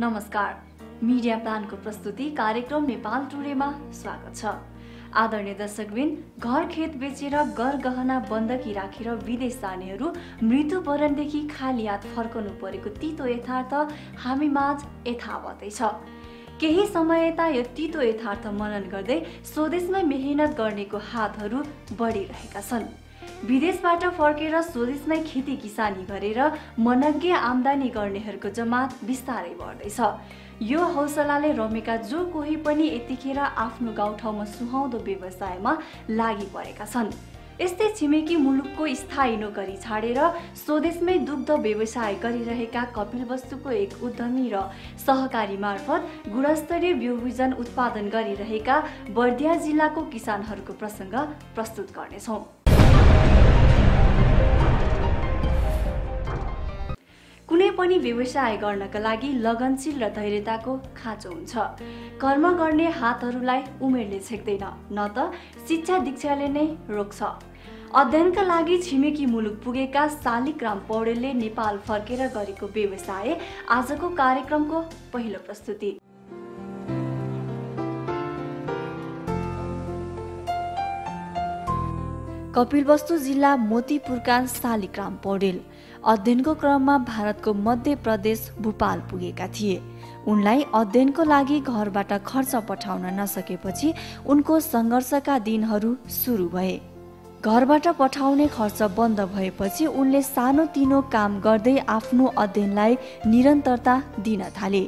नमस्कार। मिडिया प्लानको प्रस्तुति कार्यक्रम नेपाल टुडेमा स्वागत छ। आदरणीय दर्शकबिन घर खेत बेचेर गर गहना बन्दकी राखेर विदेश जानेहरू मृत्युवरणदेखि खाली हात फर्कनु परेको तितो यथार्थ हामी माझ यथावतै छ। केही समय यता यो तितो यथार्थ मनन गर्दै स्वदेशमै मेहनत गर्नेको हातहरू बढिरहेका छन्। विदेशबाट फर्केर स्वदेशमै खेती किसानी गरेर मनज्ञ आम्दानी गर्नेहरूको जमात बिस्तारै बढ्दैछ। यो हौसलाले रमेका जो कोही पनि यतिखेर आफ्नो गाउँठाउँमा सुहाउँदो व्यवसायमा लागि परेका छन्। यस्तै छिमेकी मुलुकको स्थायी नोकरी छाडेर स्वदेशमै दुग्ध व्यवसाय गरिरहेका कपिल वस्तुको एक उद्यमी र सहकारी मार्फत गुणस्तरीय बिउबिजन उत्पादन गरिरहेका बर्दिया जिल्लाको किसानहरूको प्रसङ्ग प्रस्तुत गर्नेछौँ। पनि व्यवसाय गर्नका लागि लगनशील र धैर्यताको खाँचो हुन्छ। कर्म गर्ने हातहरूलाई उमेरले छेक्दैन न त शिक्षा दीक्षाले नै रोक्छ। अध्ययनका लागि छिमेकी मुलुक पुगेका शालिग्राम पौडेलले नेपाल फर्केर गरेको व्यवसाय आजको कार्यक्रमको पहिलो प्रस्तुति। कपिलवस्तु जिल्ला मोतीपुरका शालिग्राम पौडेल अध्ययनको क्रममा भारतको मध्य प्रदेश भोपाल पुगेका थिए। उनलाई अध्ययनको लागि घरबाट खर्च पठाउन नसकेपछि उनको सङ्घर्षका दिनहरू सुरु भए। घरबाट पठाउने खर्च बन्द भएपछि उनले सानो तिनो काम गर्दै आफ्नो अध्ययनलाई निरन्तरता दिन थाले।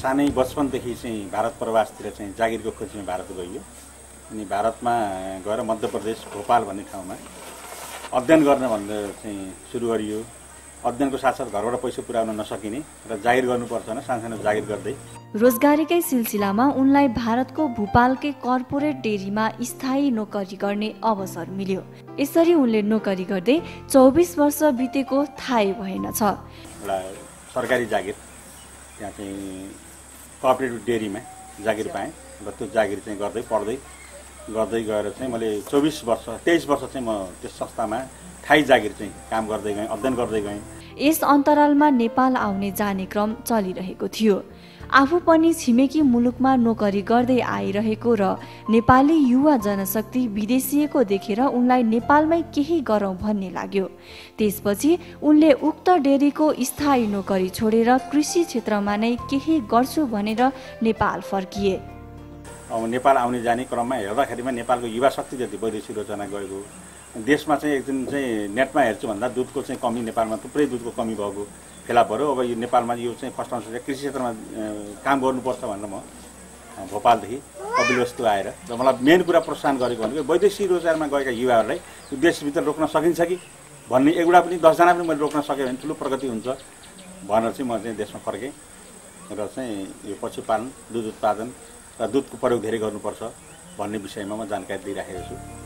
सानै बचपनदेखि चाहिँ भारत प्रवासतिर चाहिँ जागिरको खोजीमा भारत गइयो। अनि भारतमा गएर मध्य प्रदेश भोपाल भन्ने ठाउँमा अध्ययन गर्न भनेर चाहिँ सुरु गरियो। अध्ययनको साथसाथ घरबाट पैसा पुर्याउन नसकिने र जागिर गर्नुपर्छ भने सानो जागिर गर्दै। रोजगारीकै सिलसिलामा उनलाई भारतको भोपालकै कर्पोरेट डेरीमा स्थायी नोकरी गर्ने अवसर मिल्यो। यसरी उनले नोकरी गर्दै चौबिस वर्ष बितेको थाहै भएनछ एउटा सरकारी जागिर त्यहाँ चाहिँ कोअपरेटिभ डेरीमा जागिर पाएँ र त्यो जागिर चाहिँ गर्दै पढ्दै गर्दै गएर चाहिँ मैले चौबिस वर्ष तेइस वर्ष चाहिँ म त्यस संस्थामा थाई जागिर चाहिँ काम गर्दै गएँ अध्ययन गर्दै गएँ। यस अन्तरालमा नेपाल आउने जाने क्रम चलिरहेको थियो। आफू पनि छिमेकी मुलुकमा नोकरी गर्दै आइरहेको र नेपाली युवा जनशक्ति विदेशिएको देखेर उनलाई नेपालमै केही गरौँ भन्ने लाग्यो। त्यसपछि उनले उक्त डेरीको स्थायी नोकरी छोडेर कृषि क्षेत्रमा नै केही गर्छु भनेर नेपाल फर्किए। नेपाल आउने जाने क्रममा हेर्दाखेरिमा नेपालको युवा शक्ति जति वैदेशिक रोचना गएको देशमा चाहिँ एकदिन चाहिँ नेटमा हेर्छु भन्दा दुधको चाहिँ कमी नेपालमा थुप्रै दुधको कमी भएको फेला पऱ्यो। अब यो नेपालमा यो चाहिँ फर्स्ट आउँछ कृषि क्षेत्रमा काम गर्नुपर्छ भनेर म भोपालदेखि कपिल वस्तु आएर। र मलाई मेन कुरा प्रोत्साहन गरेको भनेको वैदेशिक रोजगारमा गएका युवाहरूलाई यो देशभित्र रोक्न सकिन्छ कि? भन्ने एउटा पनि दसजना पनि मैले रोक्न सकेँ भने ठुलो प्रगति हुन्छ भनेर चाहिँ म चाहिँ देशमा फर्केँ। र चाहिँ यो पशुपालन दुध उत्पादन र दुधको प्रयोग धेरै गर्नुपर्छ भन्ने विषयमा म जानकारी दिइराखेको छु।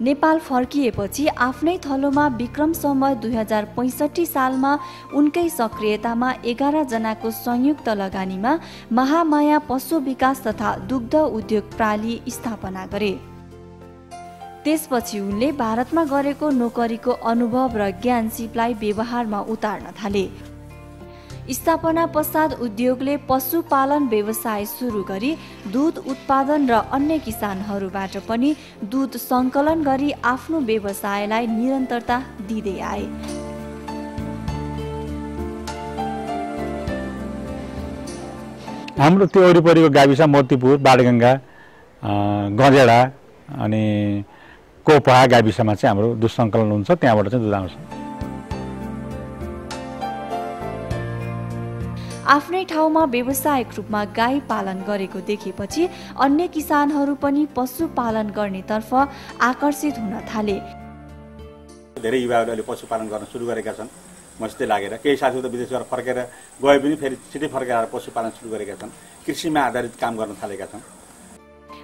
नेपाल फर्किएपछि आफ्नै थलोमा विक्रमसम्म दुई हजार पैँसठी सालमा उनकै सक्रियतामा एघारजनाको संयुक्त लगानीमा महामाया पशु विकास तथा दुग्ध उद्योग प्राली स्थापना गरे। त्यसपछि उनले भारतमा गरेको नोकरीको अनुभव र ज्ञान सिपलाई व्यवहारमा उतार्न थाले। स्थापना पश्चात उद्योगले पशुपालन व्यवसाय सुरु गरी दुध उत्पादन र अन्य किसानहरूबाट पनि दुध सङ्कलन गरी आफ्नो व्यवसायलाई निरन्तरता दिँदै आए। हाम्रो त्यो वरिपरिको गाविस मोतीपुर बाडगङ्गा गजेडा अनि कोपहा गाविसमा चाहिँ हाम्रो दुध सङ्कलन हुन्छ त्यहाँबाट चाहिँ दुध आउँछ। आफ्नै ठाउँमा व्यावसायिक रूपमा गाई पालन गरेको देखेपछि अन्य किसानहरू पनि पशुपालन गर्नेतर्फ आकर्षित हुन थाले। धेरै युवाहरू अहिले पशुपालन गर्न सुरु गरेका छन्। मसितै लागेर केही साथीहरू त विदेश गएर फर्केर गए पनि फेरि छिटै फर्केर पशुपालन सुरु गरेका छन्। कृषिमा आधारित काम गर्न थालेका छन्।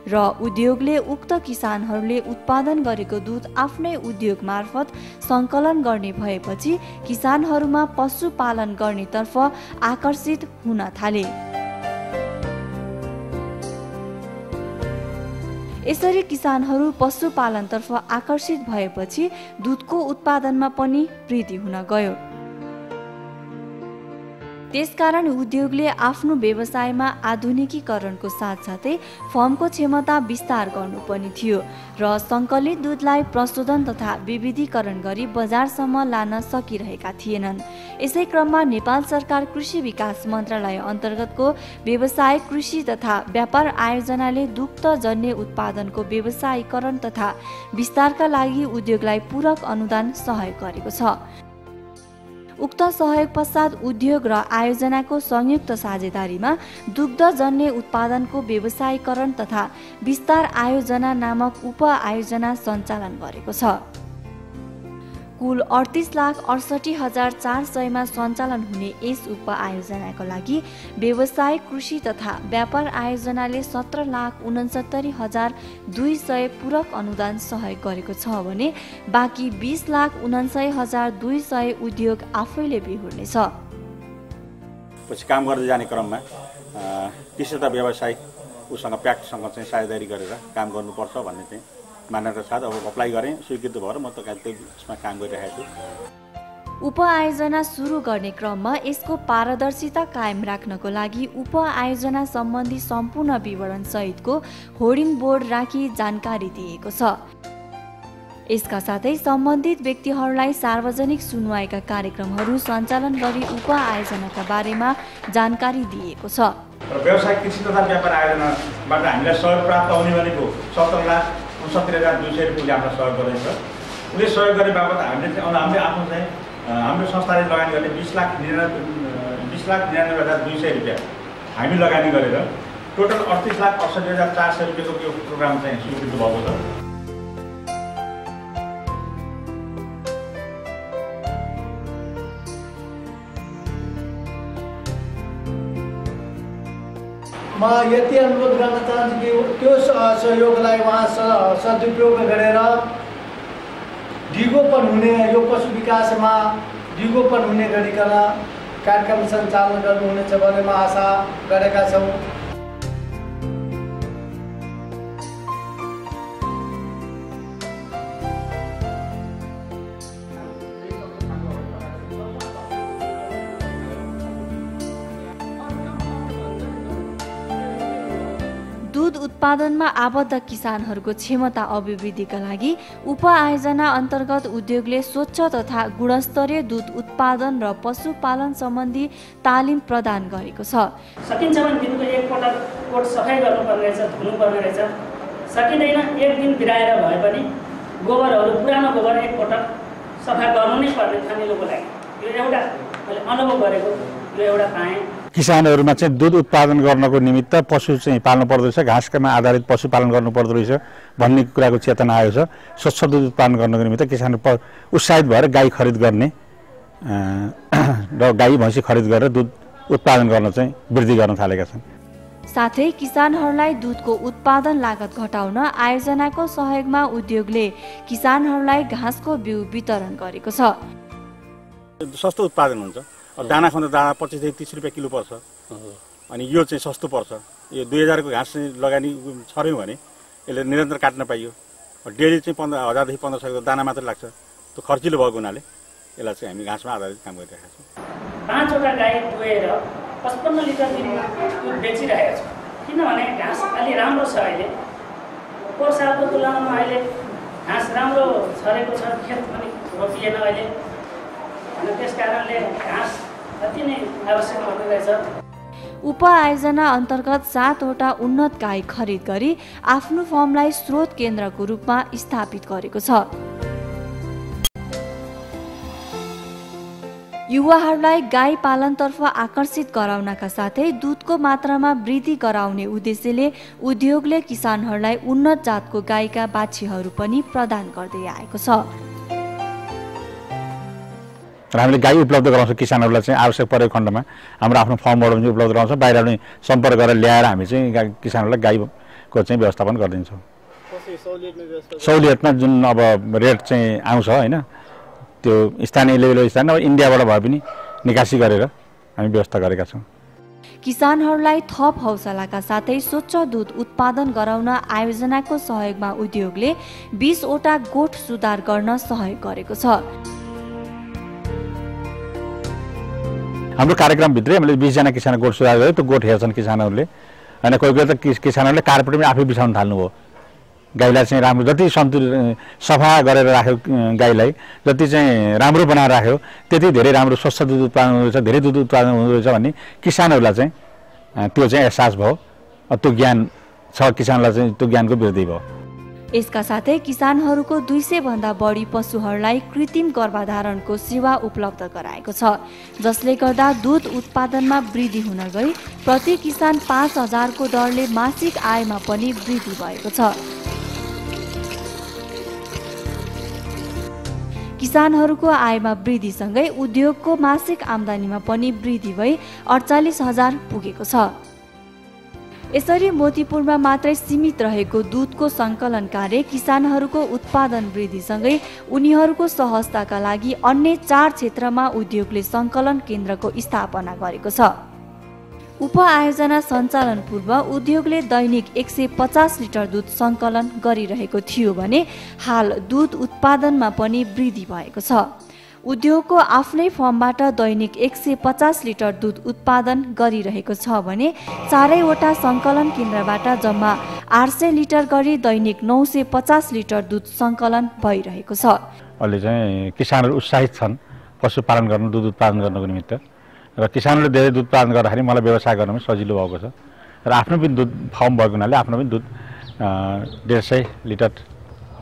र उद्योगले उक्त किसानहरूले उत्पादन गरेको दुध आफ्नै उद्योग मार्फत सङ्कलन गर्ने भएपछि किसानहरूमा पशुपालन गर्नेतर्फ आकर्षित हुन थाले। यसरी किसानहरू पशुपालनतर्फ आकर्षित भएपछि दुधको उत्पादनमा पनि वृद्धि हुन गयो। त्यसकारण उद्योगले आफ्नो व्यवसायमा आधुनिकीकरणको साथसाथै फर्मको क्षमता विस्तार गर्नुपर्ने थियो र सङ्कलित दुधलाई प्रशोधन तथा विविधीकरण गरी बजारसम्म लान सकिरहेका थिएनन्। यसै क्रममा नेपाल सरकार कृषि विकास मन्त्रालय अन्तर्गतको व्यवसाय कृषि तथा व्यापार आयोजनाले दुग्धजन्य उत्पादनको व्यवसायीकरण तथा विस्तारका लागि उद्योगलाई पूरक अनुदान सहयोग गरेको छ। उक्त सहयोग पश्चात उद्योग र आयोजनाको संयुक्त साझेदारीमा दुग्धजन्य उत्पादनको व्यवसायीकरण तथा विस्तार आयोजना नामक उप आयोजना सञ्चालन गरेको छ। कुल अडतिस लाख अडसठी हजार चार सयमा सञ्चालन हुने यस उप आयोजनाको लागि व्यवसाय कृषि तथा व्यापार आयोजनाले सत्र लाख उनसत्तरी हजार दुई सय पूरक अनुदान सहयोग गरेको छ भने बाँकी बिस लाख उनासय हजार दुई सय उद्योग आफैले बिहोर्नेछ। पछि काम गर्दै जाने क्रममा कृषि तथा व्यवसाय उसँग प्याक्टसँग चाहिँ साझेदारी गरेर काम गर्नुपर्छ भन्ने चाहिँ मान्यता छ अब अप्लाई गरेँ स्वीकृत भएर म त त्यसमा काम गरिरहेको छु। उपआयोजना सुरु गर्ने क्रममा यसको पारदर्शिता कायम राख्नको लागि उपआयोजना सम्बन्धी सम्पूर्ण विवरण सहितको होर्डिङ बोर्ड राखी जानकारी दिएको छ। यसका साथै सम्बन्धित व्यक्तिहरूलाई सार्वजनिक सुनवाईका कार्यक्रमहरू सञ्चालन गरी उपआयोजनाका बारेमा जानकारी दिएको छ। व्यवसाय कृषि तथा व्यापार आयोजनाबाट हामीलाई सहयोग प्राप्त हुने भनेको सत्र लाख उनसत्तरी हजार दुई सय रुपियाँ हामीलाई सहयोग गरेको छ। उसले सहयोग गर्ने बापत हामीले चाहिँ हामीले आफ्नो चाहिँ हाम्रो संस्थाले लगानी गर्ने बिस लाख निनानब्बे बिस लाख निनानब्बे हजार दुई सय रुपियाँ हामी लगानी गरेर टोटल अडतिस लाख अडसठी हजार चार सय रुपियाँको त्यो प्रोग्राम चाहिँ स्वीकृत भएको छ। म यति अनुरोध गर्न चाहन्छु कि त्यो सहयोगलाई उहाँ सदुपयोग गरेर दिगोपन हुने यो पशु विकासमा दिगोपन हुने गरिकन कार्यक्रम सञ्चालन गर्नुहुनेछ भन्ने म आशा गरेका छौँ। उत्पादनमा आबद्ध किसानहरूको क्षमता अभिवृद्धिका लागि उपआयोजना अन्तर्गत उद्योगले स्वच्छ तथा गुणस्तरीय दुध उत्पादन र पशुपालन सम्बन्धी तालिम प्रदान गरेको छ। सकिन्छ दिनको एकपटक कोट सफाइ गर्नुपर्ने रहेछ धुनुपर्ने रहेछ। सकिँदैन एक दिन बिराएर भए पनि गोबरहरू पुरानो गोबर एकपटक सफा गर्नु नै पर्ने थानिलोको लागि यो एउटा मैले अनुभव गरेको यो एउटा पाएँ। किसानहरूमा चाहिँ दुध उत्पादन गर्नको निमित्त पशु चाहिँ पाल्नु पर्दो रहेछ घाँसकामा आधारित पशुपालन गर्नु पर्दो रहेछ भन्ने कुराको चेतना आएको छ। स्वच्छ दुध उत्पादन गर्नको निमित्त किसान उत्साहित भएर गाई खरिद गर्ने र गाई भैँसी खरिद गरेर दुध उत्पादन गर्न चाहिँ वृद्धि गर्न थालेका छन्। साथै किसानहरूलाई दुधको उत्पादन लागत घटाउन आयोजनाको सहयोगमा उद्योगले किसानहरूलाई घाँसको बिउ वितरण गरेको छ। सस्तो उत्पादन हुन्छ। दाना खुवाउँदा दाना पच्चिसदेखि तिस रुपियाँ किलो पर्छ। अनि यो चाहिँ सस्तो पर्छ। यो दुई हजारको घाँस चाहिँ लगानी छर्यौँ भने यसले निरन्तर काट्न पाइयो। डेली चाहिँ पन्ध्र हजारदेखि पन्ध्र सयको दाना मात्रै लाग्छ। त्यो खर्चिलो भएको हुनाले यसलाई चाहिँ हामी घाँसमा आधारित काम गरिरहेका छौँ। पाँचवटा गाई दुहेर पचपन्न लिटर दुध बेचिरहेको किनभने घाँस अलि राम्रो छ अहिले। पोहोर तुलनामा अहिले घाँस राम्रो छरेको छ। खेत पनि रोपिएन अहिले। त्यस कारणले घाँस अति नै आवश्यक पर्दो उपआयोजना अन्तर्गत सातवटा उन्नत गाई खरिद गरी आफ्नो फर्मलाई स्रोत केन्द्रको रूपमा स्थापित गरेको छ। युवाहरूलाई गाई पालनतर्फ आकर्षित गराउनका साथै दुधको मात्रामा वृद्धि गराउने उद्देश्यले उद्योगले किसानहरूलाई उन्नत जातको गाईका बाछीहरू पनि प्रदान गर्दै आएको छ। र हामीले गाई उपलब्ध गराउँछौँ किसानहरूलाई चाहिँ आवश्यक परेको खण्डमा। हाम्रो आफ्नो फर्मबाट पनि उपलब्ध गराउँछौँ। बाहिर पनि सम्पर्क गरेर ल्याएर हामी चाहिँ किसानहरूलाई गाईको चाहिँ व्यवस्थापन गरिदिन्छौँ। सहुलियतमा जुन अब रेट चाहिँ आउँछ होइन त्यो स्थानीय लेभल स्थानीय अब इन्डियाबाट भए पनि निकासी गरेर हामी व्यवस्था गरेका छौँ। किसानहरूलाई थप हौसलाका साथै स्वच्छ दुध उत्पादन गराउन आयोजनाको सहयोगमा उद्योगले बिसवटा गोठ सुधार गर्न सहयोग गरेको छ। हाम्रो कार्यक्रमभित्रै हामीले बिसजना किसान गोठ सुधार गर्यो त्यो गोठ हेर्छन् किसानहरूले। होइन कोही कोही त किस- किसानहरूले कार्पेट पनि आफै बिछाउन थाल्नुभयो गाईलाई चाहिँ राम्रो जति सन्तुल सफा गरेर राख्यो गाईलाई जति चाहिँ राम्रो बनाएर राख्यो त्यति धेरै राम्रो स्वस्थ दुध उत्पादन हुँदो रहेछ धेरै दुध उत्पादन हुँदो भन्ने किसानहरूलाई चाहिँ त्यो चाहिँ एहसास भयो। त्यो ज्ञान छ किसानलाई चाहिँ त्यो ज्ञानको वृद्धि भयो। यसका साथै किसानहरूको दुई सय भन्दा बढी पशुहरूलाई कृत्रिम गर्भाधारणको सेवा उपलब्ध गराएको छ जसले गर्दा दुध उत्पादनमा वृद्धि हुन गई। प्रति किसान पाँच हजारको दरले मासिक आयमा पनि वृद्धि भएको छ। किसानहरूको आयमा वृद्धिसँगै उद्योगको मासिक आम्दानीमा पनि वृद्धि भई अडचालिस हजार पुगेको छ। यसरी मोतीपुरमा मात्रै सीमित रहेको दुधको सङ्कलन कार्य किसानहरूको उत्पादन वृद्धिसँगै उनीहरूको सहजताका लागि अन्य चार क्षेत्रमा उद्योगले सङ्कलन केन्द्रको स्थापना गरेको छ। उपआयोजना सञ्चालन पूर्व उद्योगले दैनिक एक सय पचास लिटर दुध सङ्कलन गरिरहेको थियो भने हाल दुध उत्पादनमा पनि वृद्धि भएको छ। उद्योगको आफ्नै फर्मबाट दैनिक एक सय पचास लिटर दुध उत्पादन गरिरहेको छ भने चारैवटा सङ्कलन केन्द्रबाट जम्मा आठ सय लिटर गरी दैनिक नौ सय पचास लिटर दुध सङ्कलन भइरहेको छ। अहिले चाहिँ किसानहरू उत्साहित छन् पशुपालन गर्नु दुध उत्पादन गर्नको निमित्त। र किसानहरूले धेरै दुध उत्पादन गर्दाखेरि मलाई व्यवसाय गर्न पनि सजिलो भएको छ। र आफ्नो पनि दुध फार्म भएको हुनाले आफ्नो पनि दुध डेढ सय लिटर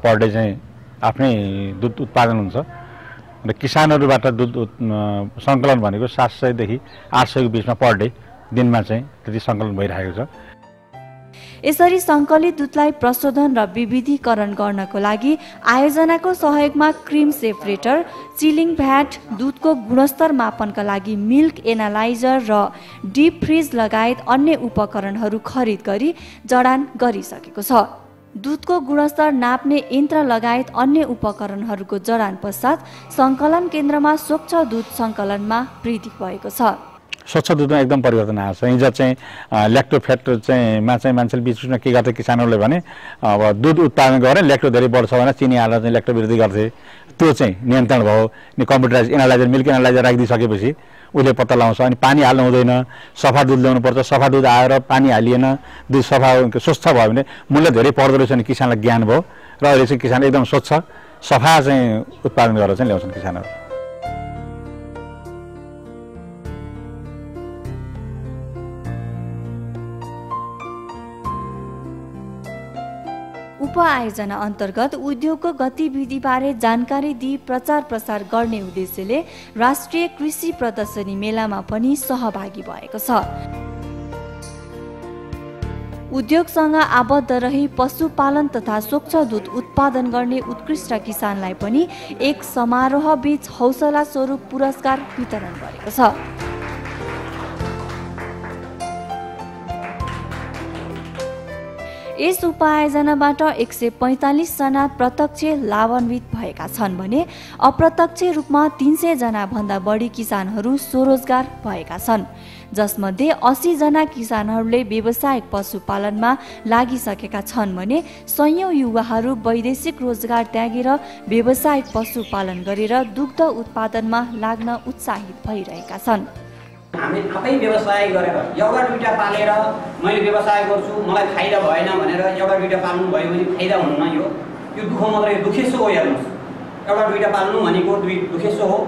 पर डे चाहिँ आफ्नै दुध उत्पादन हुन्छ। र किसानहरूबाट दुध सङ्कलन भनेको सात सयदेखि आठ सयको बिचमा पर डे दिनमा चाहिँ त्यति सङ्कलन भइरहेको छ। यसरी सङ्कलित दुधलाई प्रशोधन र विविधीकरण गर्नको लागि आयोजनाको सहयोगमा क्रिम सेपरेटर चिलिङ भ्याट दुधको गुणस्तर मापनका लागि मिल्क एनालाइजर र डिप फ्रिज लगायत अन्य उपकरणहरू खरिद गरी जडान गरिसकेको छ। दुधको गुणस्तर नाप्ने यन्त्र लगायत अन्य उपकरणहरूको जडान पश्चात सङ्कलन केन्द्रमा स्वच्छ दुध सङ्कलनमा वृद्धि भएको छ। स्वच्छ दुधमा एकदम परिवर्तन आएको छ। हिजो चाहिँ ल्याक्टोफ्याट चाहिँ मा चाहिँ मान्छेले बिच बिचमा के गर्थे किसानहरूले भने अब दुध उत्पादन गऱ्यो ल्याक्टो धेरै बढ्छ भने चिनी हालेर चाहिँ ल्याक्टो वृद्धि गर्थे। त्यो चाहिँ नियन्त्रण भयो। कम्प्युटराइज एनालाइजर मिल्क एनालाइजर राखिदिइसकेपछि उसले पत्ता लगाउँछ अनि पानी हाल्नु हुँदैन। सफा दुध ल्याउनु पर्छ सफा दुध आएर पानी हालिएन दुध सफा स्वच्छ भयो भने मूल्य धेरै पर्दो रहेछ भने किसानलाई ज्ञान भयो। र अहिले चाहिँ किसान एकदम स्वच्छ सफा चाहिँ उत्पादन गरेर चाहिँ ल्याउँछन् किसानहरू। उपआयोजना अन्तर्गत उद्योगको गतिविधिबारे जानकारी दिई प्रचार प्रसार गर्ने उद्देश्यले राष्ट्रिय कृषि प्रदर्शनी मेलामा पनि सहभागी भएको छ। उद्योगसँग आबद्ध रही पशुपालन तथा स्वच्छ दुध उत्पादन गर्ने उत्कृष्ट किसानलाई पनि एक समारोह बीच हौसला स्वरूप पुरस्कार वितरण गरेको छ। यस उपायोजनाबाट एक सय पैँतालिसजना प्रत्यक्ष लाभान्वित भएका छन् भने अप्रत्यक्ष रूपमा तिन सयजना भन्दा बढी किसानहरू स्वरोजगार भएका छन्। जसमध्ये असीजना किसानहरूले व्यावसायिक पशुपालनमा लागिसकेका छन् भने सयौँ युवाहरू वैदेशिक रोजगार त्यागेर व्यावसायिक पशुपालन गरेर दुग्ध उत्पादनमा लाग्न उत्साहित भइरहेका छन्। हामी आफै व्यवसाय गरेर एउटा दुइटा पालेर मैले व्यवसाय गर्छु मलाई फाइदा भएन भनेर एउटा दुइटा पाल्नु भयो भने फाइदा हुन्न यो यो दुःख मात्रै दुखेसो हो हेर्नुहोस् एउटा दुइटा पाल्नु भनेको दुई दुखेसो हो।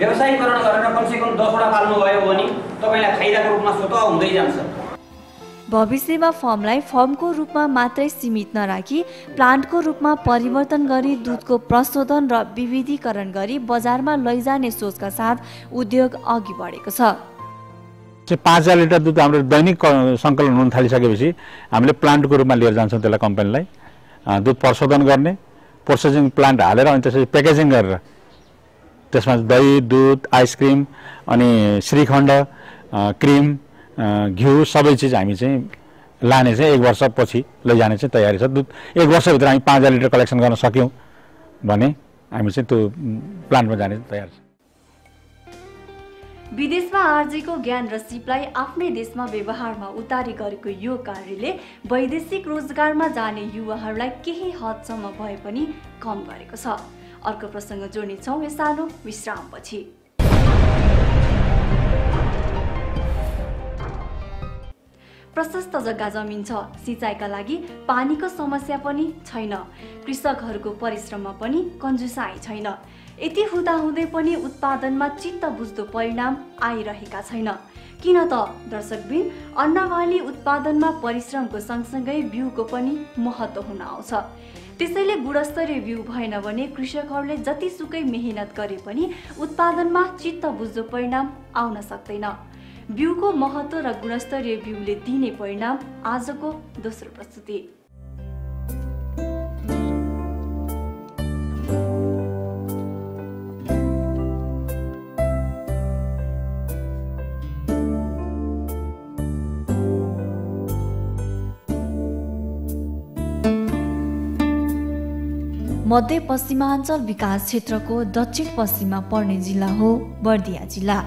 व्यवसायीकरण गरेर कमसेकम दसवटा पाल्नुभयो भने तपाईँलाई फाइदाको रूपमा स्वतः हुँदै जान्छ। भविष्यमा फर्मलाई फर्मको रूपमा मात्रै सीमित नराखी प्लान्टको रूपमा परिवर्तन गरी दुधको प्रशोधन र विविधीकरण गरी बजारमा लैजाने सोचका साथ उद्योग अघि बढेको छ। चाहिँ पाँच हजार लिटर दुध हाम्रो दैनिक सङ्कलन हुन थालिसकेपछि हामीले प्लान्टको रूपमा लिएर जान्छौँ त्यसलाई कम्पनीलाई। दुध प्रशोधन गर्ने प्रोसेसिङ प्लान्ट हालेर अनि त्यसपछि प्याकेजिङ गरेर। त्यसमा दही दुध आइसक्रिम अनि श्रीखण्ड क्रिम घिउ सबै चिज हामी चाहिँ लाने चाहिँ एक वर्षपछि लैजाने चाहिँ तयारी छ। दुध एक वर्षभित्र हामी पाँच हजार लिटर कलेक्सन गर्न सक्यौँ भने हामी चाहिँ त्यो प्लान्टमा जाने तयार छ। विदेशमा आर्जेको ज्ञान र सिपलाई आफ्नै देशमा व्यवहारमा उतारी गरेको यो कार्यले वैदेशिक रोजगारमा जाने युवाहरूलाई केही हदसम्म भए पनि कम गरेको छ। अर्को प्रसङ्ग जोड्नेछौँ यो सानो विश्रामपछि। प्रशस्त जग्गा जमिन छ। सिँचाइका लागि पानीको समस्या पनि छैन। कृषकहरूको परिश्रममा पनि कन्जुसाई छैन। यति हुँदाहुँदै पनि उत्पादनमा चित्त बुझ्दो परिणाम आइरहेका छैन। किन त दर्शकबिन अन्नबाली उत्पादनमा परिश्रमको सँगसँगै बिउको पनि महत्त्व हुन आउँछ। त्यसैले गुणस्तरीय बिउ भएन भने कृषकहरूले जतिसुकै मेहनत गरे पनि उत्पादनमा चित्त बुझ्दो परिणाम आउन सक्दैन। बिउको महत्त्व र गुणस्तरीय बिउले दिने परिणाम आजको दोस्रो प्रस्तुति। मध्यपश्चिमाञ्चल विकास क्षेत्रको दक्षिण पश्चिममा पर्ने जिल्ला हो बर्दिया जिल्ला।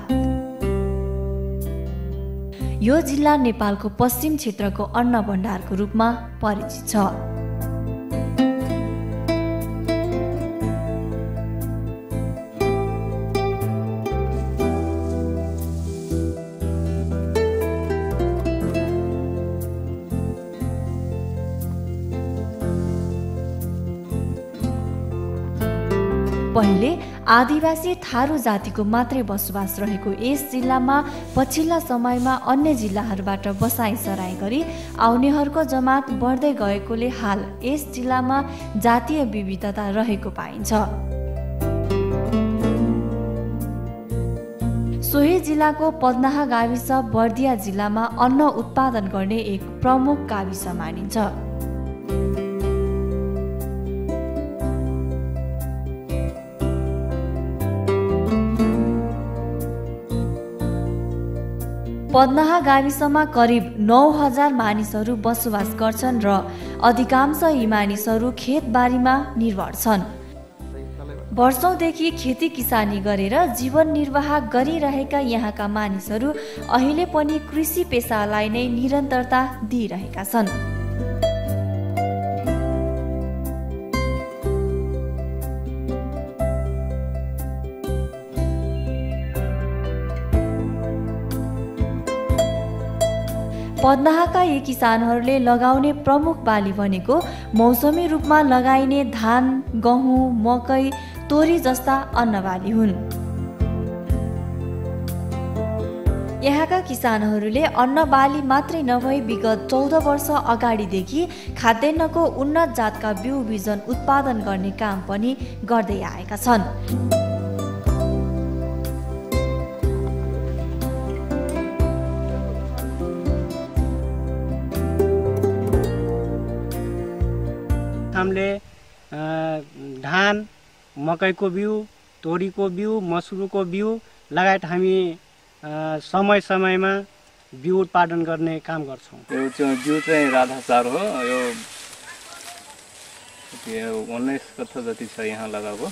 यो जिल्ला नेपालको पश्चिम क्षेत्रको अन्न भण्डारको रूपमा परिचित छ। आदिवासी थारू जातिको मात्रै बसोबास रहेको यस जिल्लामा पछिल्ला समयमा अन्य जिल्लाहरूबाट बसाइ सराई गरी आउनेहरूको जमात बढ्दै गएकोले हाल यस जिल्लामा जातीय विविधता रहेको पाइन्छ। सोही जिल्लाको पदनाहा गाविस बर्दिया जिल्लामा अन्न उत्पादन गर्ने एक प्रमुख गाविस मानिन्छ। पदनाहा गाविसमा करिब नौ हजार मानिसहरू बसोबास गर्छन् र अधिकांश यी मानिसहरू खेतबारीमा निर्भर छन्। वर्षौँदेखि खेती किसानी गरेर जीवन निर्वाह गरिरहेका यहाँका मानिसहरू अहिले पनि कृषि पेसालाई नै निरन्तरता दिइरहेका छन्। पदनाहाका यी किसानहरूले लगाउने प्रमुख बाली भनेको मौसमी रूपमा लगाइने धान गहुँ मकै तोरी जस्ता अन्नबाली हुन्। यहाँका किसानहरूले अन्नबाली मात्रै नभई विगत चौध वर्ष अगाडिदेखि खाद्यान्नको उन्नत जातका बिउ बिजन उत्पादन गर्ने काम पनि गर्दै आएका छन्। हामीले धान मकैको बिउ तोरीको बिउ मसुरको बिउ लगायत हामी समय समयमा बिउ उत्पादन गर्ने काम गर्छौँ। यो चाहिँ जिउ चाहिँ राधा चार हो। यो उन्नाइस कथा जति छ यहाँ लगाएको।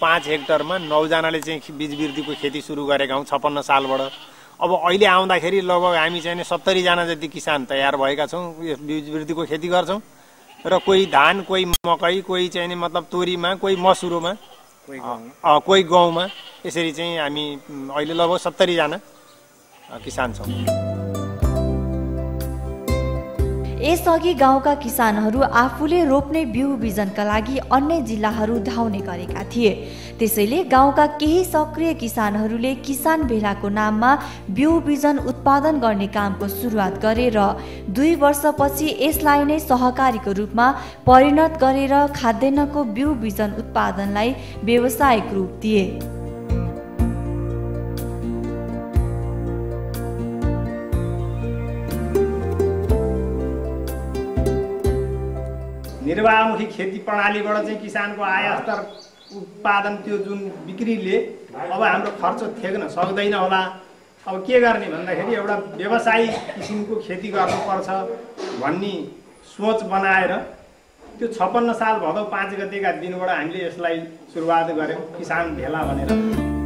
पाँच हेक्टरमा नौजनाले चाहिँ बिज बिर्दीको खेती सुरु गरेका हौँ छप्पन्न सालबाट। अब अहिले आउँदाखेरि लगभग हामी चाहिँ सत्तरीजना जति किसान तयार भएका छौँ यो बिज बिर्दीको खेती गर्छौँ। र कोही धान कोही मकै कोही चाहिँ मतलब तोरीमा कोही मसुरोमा कोही गहुँमा। यसरी चाहिँ हामी अहिले लगभग सत्तरीजना किसान छौँ। यसअघि गाउँका किसानहरू आफूले रोप्ने बिउ बिजनका लागि अन्य जिल्लाहरू धाउने गरेका थिए। त्यसैले गाउँका केही सक्रिय किसानहरूले किसान भेलाको नाममा बिउ बिजन उत्पादन गर्ने कामको सुरुवात गरे र दुई वर्षपछि यसलाई नै सहकारीको रूपमा परिणत गरेर खाद्यान्नको बिउ बिजन उत्पादनलाई व्यावसायिक रूप दिए। निर्वाहमुखी खेती प्रणालीबाट चाहिँ किसानको आय स्तर उत्पादन त्यो जुन बिक्रीले अब हाम्रो खर्च थेक्न सक्दैन होला। अब के गर्ने भन्दाखेरि एउटा व्यवसायिक किसिमको खेती गर्नुपर्छ भन्ने सोच बनाएर त्यो छप्पन्न साल भदौ पाँच गतेका दिनबाट हामीले यसलाई सुरुवात गऱ्यौँ किसान भेला भनेर।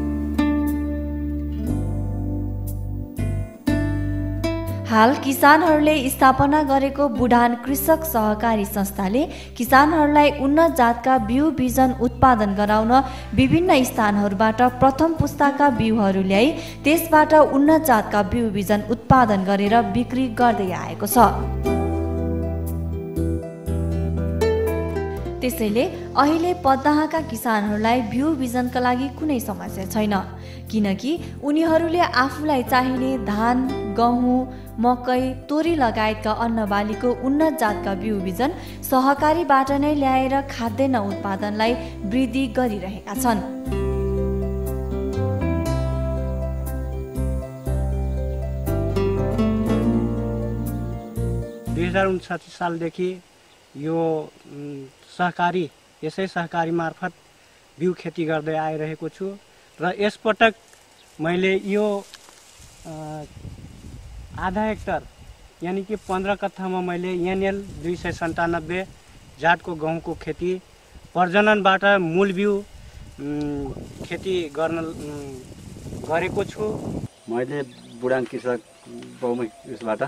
हाल किसानहरूले स्थापना गरेको बुढान कृषक सहकारी संस्थाले किसानहरूलाई उन्नत जातका बिउ बिजन उत्पादन गराउन विभिन्न स्थानहरूबाट प्रथम पुस्ताका बिउहरू ल्याई त्यसबाट उन्नत जातका बिउ बिजन उत्पादन गरेर बिक्री गर्दै आएको छ। त्यसैले अहिले पदनाहाका किसानहरूलाई बिउ बिजनका लागि कुनै समस्या छैन किनकि उनीहरूले आफूलाई चाहिने धान गहुँ मकै तोरी लगायतका अन्न बालीको उन्नत जातका बिउ बिजन सहकारीबाट नै ल्याएर खाद्यान्न उत्पादनलाई वृद्धि गरिरहेका छन्। दुई हजार उन्साठी सालदेखि यो सहकारी यसै सहकारी मार्फत बिउ खेती गर्दै आइरहेको छु र यसपटक मैले यो आधा हेक्टर यानि कि पन्ध्र कट्ठामा मैले एनएल दुई सय सन्तानब्बे जातको गहुँको खेती प्रजननबाट मूल बिउ खेती गर्न गरेको छु। मैले बुढान कृषक बहुमुख उसबाट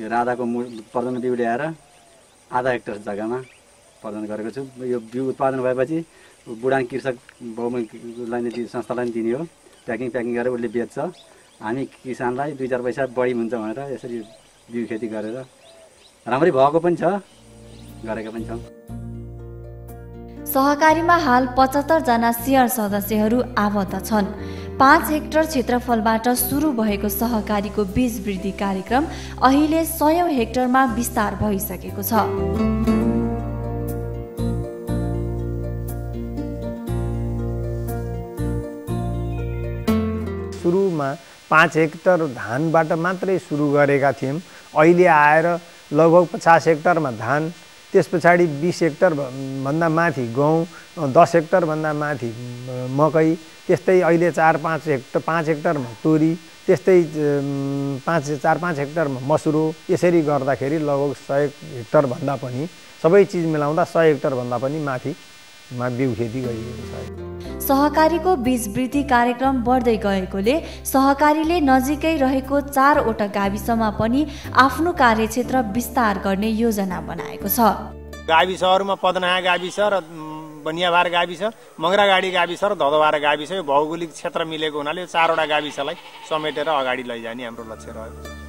यो राधाको मु प्रजन बिउ ल्याएर आधा हेक्टर जग्गामा प्रदान गरेको छु। यो बिउ उत्पादन भएपछि बुढान कृषक बहुमुखलाई संस्थालाई दिने हो। प्याकिङ प्याकिङ गरेर उसले बेच्छ। हामी किसानलाई दुई चार पैसा बढी हुन्छ भनेर यसरी बिउ खेती गरेर राम्रै भएको पनि छ गरेका पनि छौँ। सहकारीमा हाल पचहत्तरजना सेयर सदस्यहरू आबद्ध छन्। पाँच हेक्टर क्षेत्रफलबाट सुरु भएको सहकारीको बीज वृद्धि कार्यक्रम अहिले सयौँ हेक्टरमा विस्तार भइसकेको छ। सुरुमा पाँच हेक्टर धानबाट मात्रै सुरु गरेका थियौँ। अहिले आएर लगभग पचास हेक्टरमा धान त्यस पछाडि बिस हेक्टर भ- भन्दा माथि गहुँ दस हेक्टरभन्दा माथि मकै त्यस्तै अहिले चार पाँच हेक्टर पाँच हेक्टरमा तोरी त्यस्तै पाँच चार पाँच हेक्टरमा मसुरो यसरी गर्दाखेरि लगभग सय हेक्टरभन्दा पनि सबै चिज मिलाउँदा सय हेक्टरभन्दा पनि माथिमा बिउ खेती गरिएको छ सहकारीको बीज वृद्धि कार्यक्रम बढ्दै गएकोले सहकारीले नजिकै रहेको चारवटा गाविसमा पनि आफ्नो कार्यक्षेत्र विस्तार गर्ने योजना बनाएको छ। गाविसहरूमा पदनाहा गाविस र उम्, बनियाभार गाविस मङ्गरागाडी गाविस र धदोभार गाविस यो भौगोलिक क्षेत्र मिलेको हुनाले चारवटा गाविसलाई समेटेर अगाडि लैजाने हाम्रो लक्ष्य रहेको छ।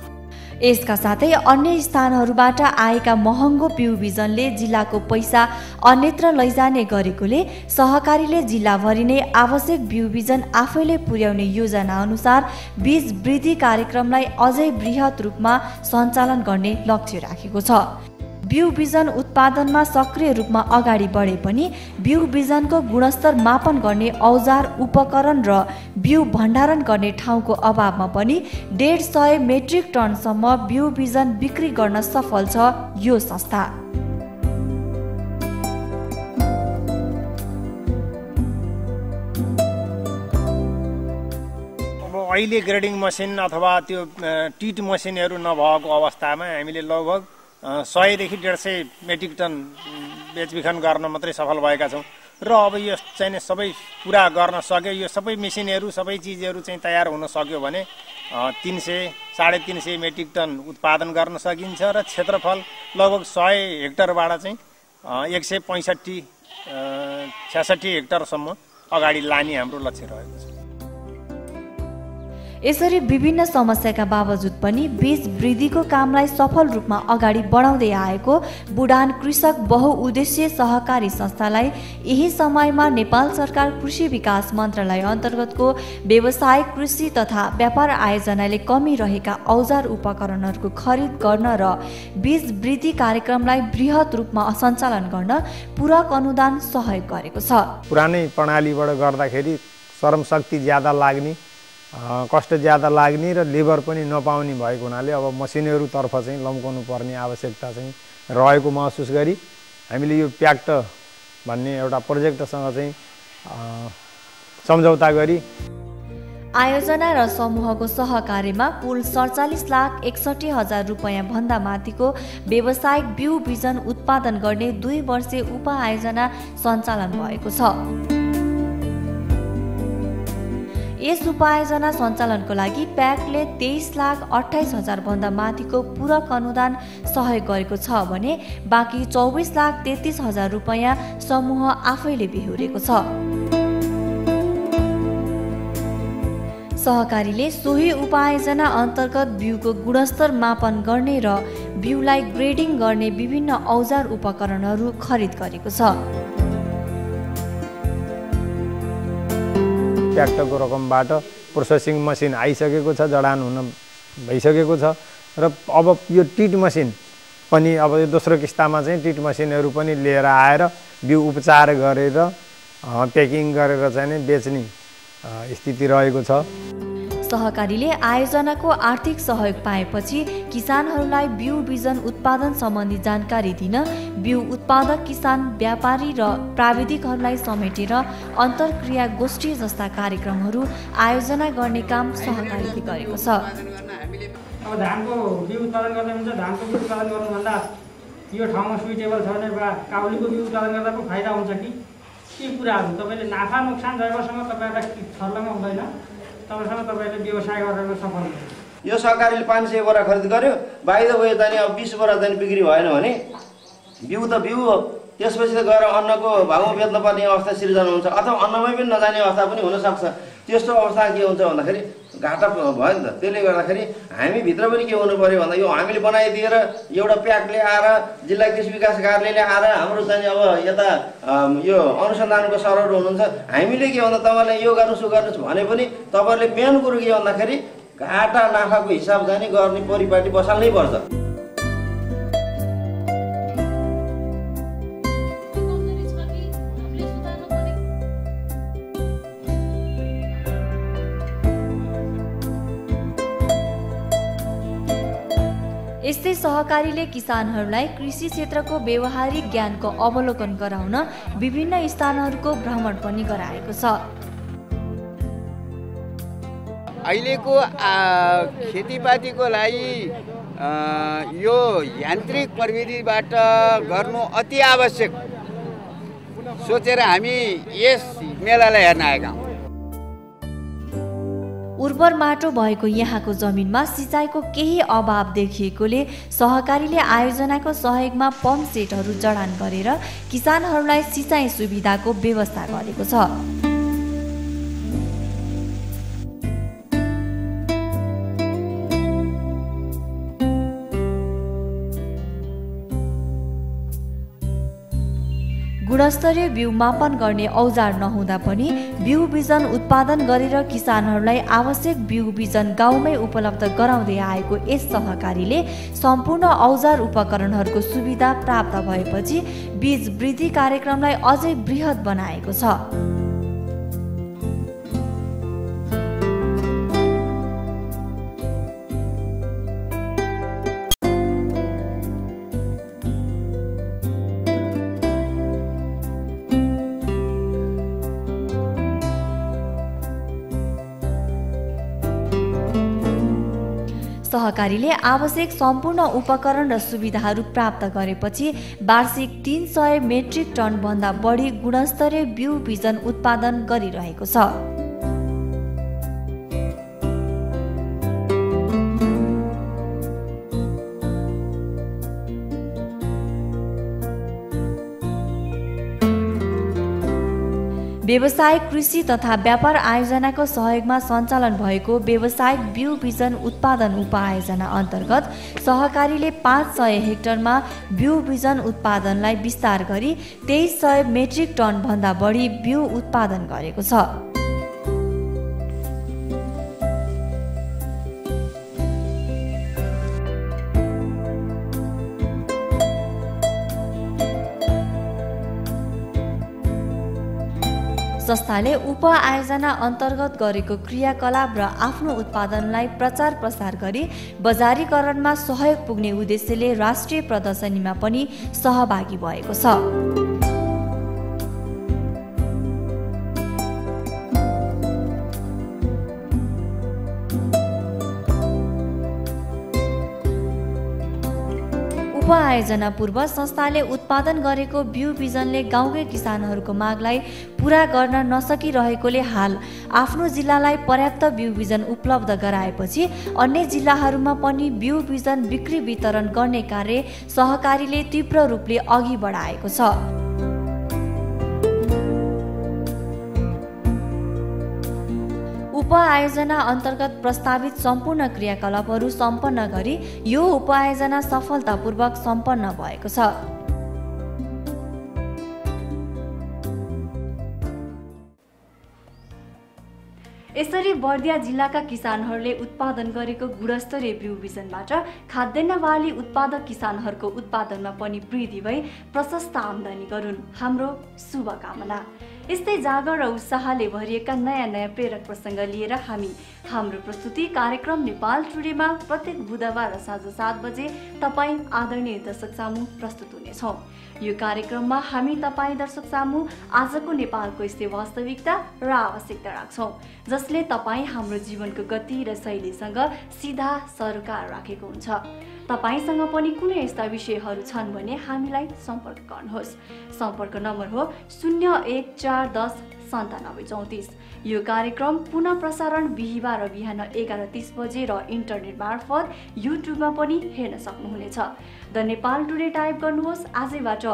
यसका साथै अन्य स्थानहरूबाट आएका महँगो बिउ बिजनले जिल्लाको पैसा अन्यत्र लैजाने गरेकोले सहकारीले जिल्लाभरि नै आवश्यक बिउ बिजन आफैले पुर्याउने योजना अनुसार बीज वृद्धि कार्यक्रमलाई अझै बृहत रूपमा सञ्चालन गर्ने लक्ष्य राखेको छ। बिउ बिजन उत्पादनमा सक्रिय रूपमा अगाडि बढे पनि बिउ बिजनको गुणस्तर मापन गर्ने औजार उपकरण र बिउ भण्डारण गर्ने ठाउँको अभावमा पनि डेढ सय मेट्रिक टनसम्म बिउ बिजन बिक्री गर्न सफल छ यो संस्था। अहिले ग्रेडिङ मसिन अथवा त्यो टिट मसिनहरू नभएको अवस्थामा हामीले लगभग सयदेखि डेढ सय मेट्रिक टन बेचबिखन गर्न मात्रै सफल भएका छौँ। र अब यो चाहिँ सबै पुरा गर्न सक्यो। यो सबै मेसिनहरू सबै चिजहरू चाहिँ तयार हुन सक्यो भने तिन सय साढे तिन सय मेट्रिक टन उत्पादन गर्न सकिन्छ र क्षेत्रफल लगभग सय हेक्टरबाट चाहिँ एक सय पैँसठी छ्यासठी हेक्टरसम्म अगाडि लाने हाम्रो लक्ष्य रहेको छ। यसरी विभिन्न समस्याका बावजुद पनि बीज वृद्धिको कामलाई सफल रूपमा अगाडि बढाउँदै आएको बुढान कृषक बहुउद्देश्य सहकारी संस्थालाई यही समयमा नेपाल सरकार कृषि विकास मन्त्रालय अन्तर्गतको व्यवसायिक कृषि तथा व्यापार आयोजनाले कमी रहेका औजार उपकरणहरूको खरिद गर्न र बीज वृद्धि कार्यक्रमलाई बृहत रूपमा सञ्चालन गर्न पूरक अनुदान सहयोग गरेको छ। पुरानै प्रणालीबाट गर्दाखेरि श्रमशक्ति ज्यादा लाग्ने कष्ट ज्यादा लाग्ने र लेबर पनि नपाउने भएको हुनाले अब मसिनहरूतर्फ चाहिँ लम्काउनु पर्ने आवश्यकता चाहिँ रहेको महसुस गरी हामीले यो प्याक्ट भन्ने एउटा प्रोजेक्टसँग चाहिँ सम्झौता गरी आयोजना र समूहको सहकार्यमा कुल सडचालिस लाख एकसठी हजार रुपियाँ भन्दा माथिको व्यावसायिक बिउ बिजन उत्पादन गर्ने दुई वर्षे उपआयोजना सञ्चालन भएको छ। यस उपायोजना सञ्चालनको लागि प्याकले तेइस लाख अठाइस हजारभन्दा माथिको पूरक अनुदान सहयोग गरेको छ भने बाँकी चौबिस लाख तेत्तिस हजार रुपियाँ समूह आफैले बिहोरेको छ। सहकारीले सोही उपायोजना अन्तर्गत बिउको गुणस्तर मापन गर्ने र बिउलाई ग्रेडिङ गर्ने विभिन्न औजार उपकरणहरू खरिद गरेको छ। ट्र्याक्टरको रकमबाट प्रोसेसिङ मसिन आइसकेको छ जडान हुन भइसकेको छ र अब यो टिट मसिन पनि अब यो दोस्रो किस्तामा चाहिँ टिट मसिनहरू पनि लिएर आएर बिउ उपचार गरेर प्याकिङ गरेर चाहिँ नै बेच्ने स्थिति रहेको छ। सहकारीले आयोजनाको आर्थिक सहयोग पाएपछि किसानहरूलाई बिउ बिजन उत्पादन सम्बन्धी जानकारी दिन बिउ उत्पादक किसान व्यापारी र प्राविधिकहरूलाई समेटेर अन्तर्क्रिया गोष्ठी जस्ता कार्यक्रमहरू आयोजना गर्ने काम सहकारीले गरेको छ। अब धानको बिउ उत्पादन गर्दा हुन्छ धानको बिउ उत्पादन गर्नुभन्दा यो ठाउँमा सुइटेबल छ भने वा काउलीको बिउ उत्पादन गर्दा पो फाइदा हुन्छ कि? के कुराहरू। तपाईँले नाफा नोक्सान जबसम्म तपाईँहरूलाई छर्लमा हुँदैन। तबसम्म तपाईँले व्यवसाय गरेर सफल यो सरकारले पाँच सय बोरा खरिद गर्यो। बाहिर गयो जाने अब बिस बोरा जाने बिक्री भएन भने बिउ त बिउ हो। त्यसपछि त गएर अन्नको भाउमा बेच्नुपर्ने अवस्था सिर्जना हुन्छ अथवा अन्नमै पनि नजाने अवस्था पनि हुनसक्छ। त्यस्तो अवस्था के हुन्छ भन्दाखेरि घाटा भयो नि त। त्यसले गर्दाखेरि हामीभित्र पनि के हुनु पऱ्यो भन्दा यो हामीले बनाइदिएर एउटा प्याकले आएर जिल्ला कृषि विकास कार्यालयले आएर हाम्रो चाहिँ अब यता यो अनुसन्धानको सरहरू हुनुहुन्छ। हामीले के भन्दा तपाईँलाई यो गर्नुहोस् यो गर्नुहोस् भने पनि तपाईँहरूले मेन कुरो के भन्दाखेरि घाटा नाफाको हिसाब जाने गर्ने परिपाटी बसाल्नै पर्छ। सहकारीले किसानहरूलाई कृषि क्षेत्रको व्यवहारिक ज्ञानको अवलोकन गराउन विभिन्न स्थानहरूको भ्रमण पनि गराएको छ। अहिलेको खेतीपातीको लागि यो यान्त्रिक प्रविधिबाट गर्नु अति आवश्यक। सोचेर हामी यस मेलालाई हेर्न आएका हौँ। उर्वर माटो भएको यहाँको जमिनमा सिँचाइको केही अभाव देखिएकोले सहकारीले आयोजनाको सहयोगमा पम्प सेटहरू जडान गरेर किसानहरूलाई सिँचाइ सुविधाको व्यवस्था गरेको छ। गुणस्तरीय बिउ मापन गर्ने औजार नहुँदा पनि बिउ बिजन उत्पादन गरेर किसानहरूलाई आवश्यक बिउ बिजन गाउँमै उपलब्ध गराउँदै आएको यस सहकारीले सम्पूर्ण औजार उपकरणहरूको सुविधा प्राप्त भएपछि बीज वृद्धि कार्यक्रमलाई अझै बृहत बनाएको छ। सहकारीले आवश्यक सम्पूर्ण उपकरण र सुविधाहरू प्राप्त गरेपछि वार्षिक तिन सय मेट्रिक टनभन्दा बढी गुणस्तरीय बिउ बिजन उत्पादन गरिरहेको छ। व्यवसायिक कृषि तथा व्यापार आयोजनाको सहयोगमा सञ्चालन भएको व्यवसायिक बिउ बिजन उत्पादन उपआयोजना अन्तर्गत सहकारीले पाँच सय हेक्टरमा बिउ बिजन उत्पादनलाई विस्तार गरी तेइस सय मेट्रिक टनभन्दा बढी बिउ उत्पादन गरेको छ। संस्थाले उप आयोजना अन्तर्गत गरेको क्रियाकलाप र आफ्नो उत्पादनलाई प्रचार प्रसार गरी बजारीकरणमा सहयोग पुग्ने उद्देश्यले राष्ट्रिय प्रदर्शनीमा पनि सहभागी भएको छ। उपआयोजनापूर्व संस्थाले उत्पादन गरेको बिउ बिजनले गाउँकै किसानहरूको मागलाई पुरा गर्न नसकिरहेकोले हाल आफ्नो जिल्लालाई पर्याप्त बिउ बिजन उपलब्ध गराएपछि अन्य जिल्लाहरूमा पनि बिउ बिजन बिक्री वितरण गर्ने कार्य सहकारीले तीव्र रूपले अघि बढाएको छ। उपआयोजना अन्तर्गत प्रस्तावित सम्पूर्ण क्रियाकलापहरू सम्पन्न गरी यो उपआयोजना सफलतापूर्वक सम्पन्न भएको छ। यसरी बर्दिया जिल्लाका किसानहरूले उत्पादन गरेको गुणस्तरीय बिउ बिजनबाट खाद्यान्न बाली उत्पादक किसानहरूको उत्पादनमा पनि वृद्धि भई प्रशस्त आम्दानी गरून्। हाम्रो शुभकामना। यस्तै जागर र उत्साहले भरिएका नयाँ नयाँ प्रेरक प्रसङ्ग लिएर हामी हाम्रो प्रस्तुति कार्यक्रम नेपाल टुडेमा प्रत्येक बुधबार साँझ सात बजे तपाईँ आदरणीय दर्शक सामु प्रस्तुत हुनेछौँ। यो कार्यक्रममा हामी तपाईँ दर्शक सामु आजको नेपालको यस्तै वास्तविकता र आवश्यकता राख्छौँ जसले तपाईँ हाम्रो जीवनको गति र शैलीसँग सिधा सरोकार राखेको हुन्छ। तपाईँसँग पनि कुनै यस्ता विषयहरू छन् भने हामीलाई सम्पर्क गर्नुहोस्। सम्पर्क नम्बर हो शून्य एक चार दस सन्तानब्बे चौतिस। यो कार्यक्रम पुनः प्रसारण बिहिबार बिहान एघार तिस बजे र इन्टरनेट मार्फत युट्युबमा पनि हेर्न सक्नुहुनेछ। द नेपाल टुडे टाइप गर्नुहोस्। आजैबाट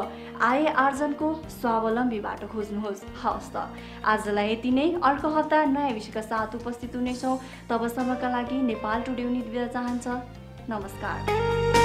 आय आर्जनको स्वावलम्बी बाटो खोज्नुहोस्। हवस् त। आजलाई यति नै। अर्को हप्ता नयाँ विषयका साथ उपस्थित हुनेछौँ। तबसम्मका लागि नेपाल टुडे उनी दिन चाहन्छ। नमस्कार।